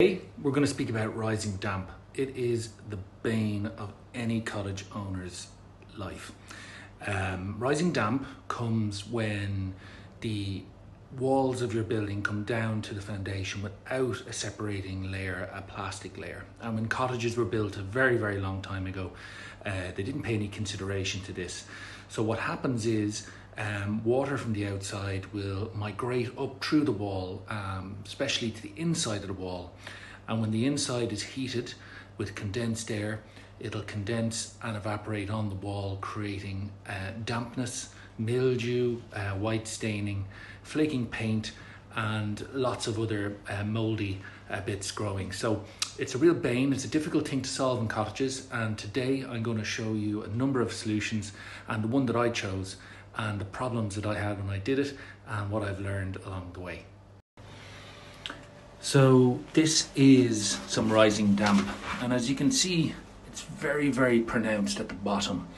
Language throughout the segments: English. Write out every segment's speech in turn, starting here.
Today, we're going to speak about rising damp. It is the bane of any cottage owner's life. Um, rising damp comes when the walls of your building come down to the foundation without a separating layer, a plastic layer. And when cottages were built a very, very long time ago, uh, they didn't pay any consideration to this. So what happens is um, water from the outside will migrate up through the wall, um, especially to the inside of the wall. And when the inside is heated with condensed air, it'll condense and evaporate on the wall, creating uh, dampness, mildew, uh, white staining, flaking paint, and lots of other uh, moldy uh, bits growing. So it's a real bane. It's a difficult thing to solve in cottages. And today I'm going to show you a number of solutions and the one that I chose and the problems that I had when I did it and what I've learned along the way. So this is some rising damp and as you can see it's very very pronounced at the bottom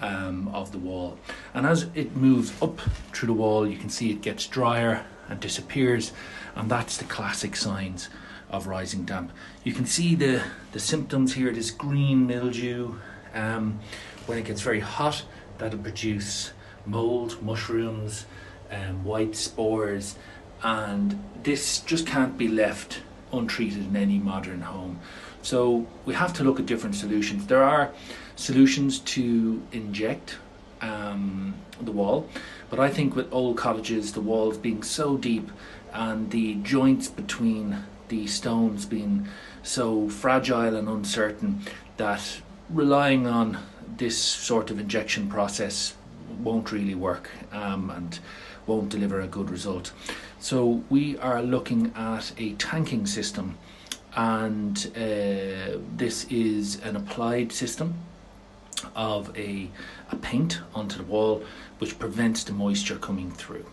um, of the wall and as it moves up through the wall you can see it gets drier and disappears and that's the classic signs of rising damp. You can see the, the symptoms here, this green mildew. Um, when it gets very hot, that'll produce mold, mushrooms, um, white spores, and this just can't be left untreated in any modern home. So we have to look at different solutions. There are solutions to inject um, the wall, but I think with old cottages, the walls being so deep and the joints between the stones being so fragile and uncertain that relying on this sort of injection process won't really work um, and won't deliver a good result. So we are looking at a tanking system and uh, this is an applied system of a, a paint onto the wall which prevents the moisture coming through.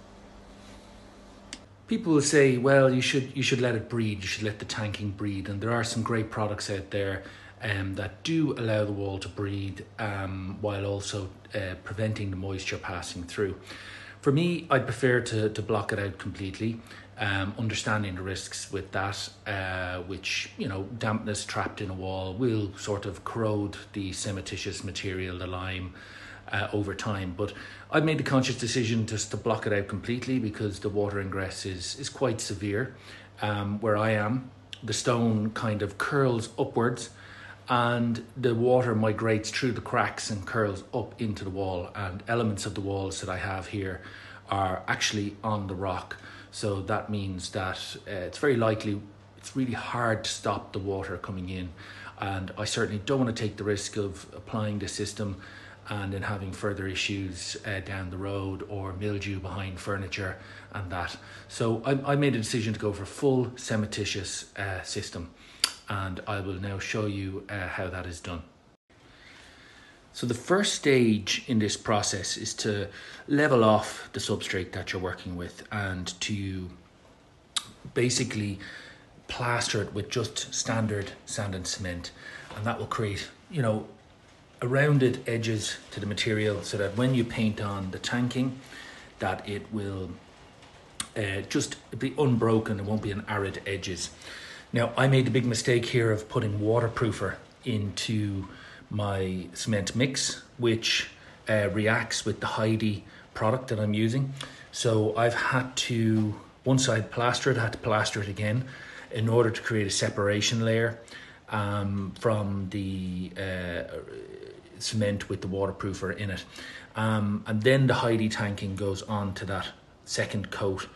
People will say, well, you should you should let it breed, you should let the tanking breed. and there are some great products out there um, that do allow the wall to breathe um, while also uh, preventing the moisture passing through. For me, I'd prefer to, to block it out completely, um, understanding the risks with that, uh, which, you know, dampness trapped in a wall will sort of corrode the cementitious material, the lime, uh, over time. But I've made the conscious decision just to block it out completely because the water ingress is, is quite severe. Um, where I am, the stone kind of curls upwards and the water migrates through the cracks and curls up into the wall and elements of the walls that I have here are actually on the rock. So that means that uh, it's very likely it's really hard to stop the water coming in. And I certainly don't want to take the risk of applying the system and then having further issues uh, down the road or mildew behind furniture and that. So I, I made a decision to go for full cementitious uh, system and I will now show you uh, how that is done. So the first stage in this process is to level off the substrate that you're working with and to basically plaster it with just standard sand and cement and that will create, you know, rounded edges to the material so that when you paint on the tanking that it will uh, just be unbroken, there won't be an arid edges. Now I made the big mistake here of putting waterproofer into my cement mix which uh, reacts with the HEY'DI product that I'm using. So I've had to, once I plaster it, I had to plaster it again in order to create a separation layer um, from the uh, cement with the waterproofer in it. Um, and then the HEY'DI tanking goes on to that second coat,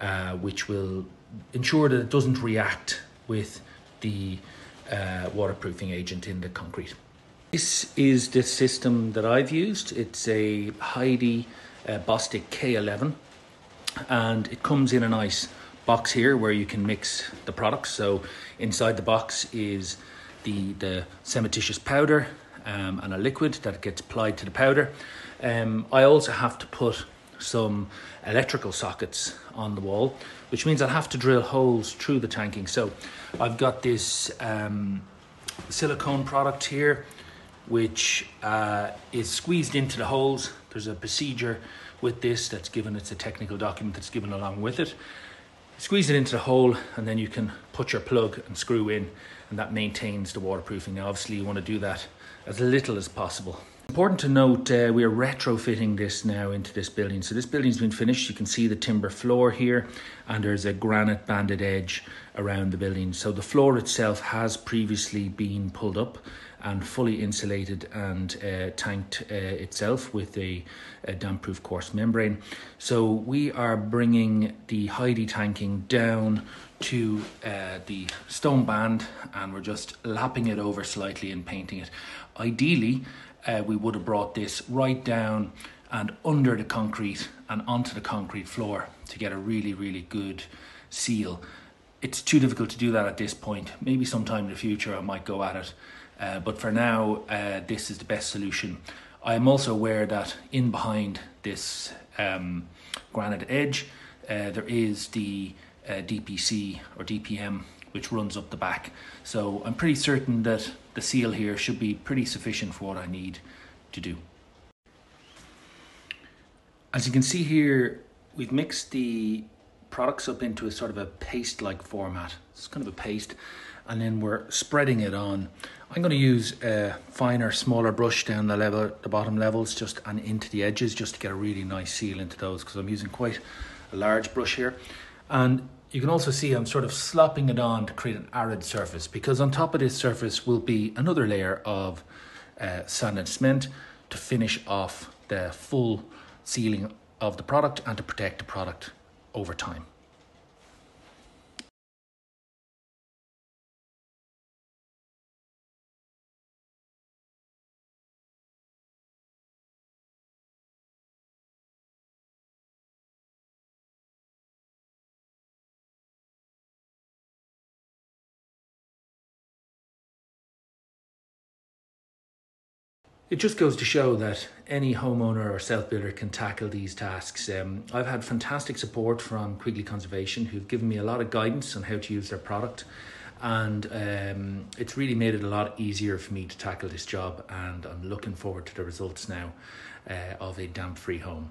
uh, which will ensure that it doesn't react with the uh, waterproofing agent in the concrete. This is the system that I've used. It's a HEY'DI uh, Bostik K11 and it comes in a nice box here where you can mix the products. So inside the box is the, the cementitious powder, um, and a liquid that gets applied to the powder. Um, I also have to put some electrical sockets on the wall, which means I'll have to drill holes through the tanking. So I've got this um, silicone product here, which uh, is squeezed into the holes. There's a procedure with this that's given, it's a technical document that's given along with it. Squeeze it into the hole and then you can put your plug and screw in and that maintains the waterproofing. Now obviously you want to do that as little as possible. Important to note, uh, we are retrofitting this now into this building. So this building's been finished. You can see the timber floor here, and there's a granite banded edge around the building. So the floor itself has previously been pulled up and fully insulated and uh, tanked uh, itself with a, a damp-proof course membrane. So we are bringing the HEY'DI tanking down to uh, the stone band and we're just lapping it over slightly and painting it. Ideally, uh, we would have brought this right down and under the concrete and onto the concrete floor to get a really, really good seal. It's too difficult to do that at this point. Maybe sometime in the future I might go at it. Uh, but for now, uh, this is the best solution. I am also aware that in behind this um, granite edge, uh, there is the uh, DPC or DPM which runs up the back. So I'm pretty certain that the seal here should be pretty sufficient for what I need to do. As you can see here, we've mixed the products up into a sort of a paste-like format. It's kind of a paste, and then we're spreading it on. I'm going to use a finer, smaller brush down the level, the bottom levels, just and into the edges, just to get a really nice seal into those, because I'm using quite a large brush here. And you can also see I'm sort of slopping it on to create an arid surface because on top of this surface will be another layer of uh, sand and cement to finish off the full sealing of the product and to protect the product over time. It just goes to show that any homeowner or self builder can tackle these tasks. Um, I've had fantastic support from Quigley Conservation, who've given me a lot of guidance on how to use their product, and um, it's really made it a lot easier for me to tackle this job. And I'm looking forward to the results now uh, of a damp free home.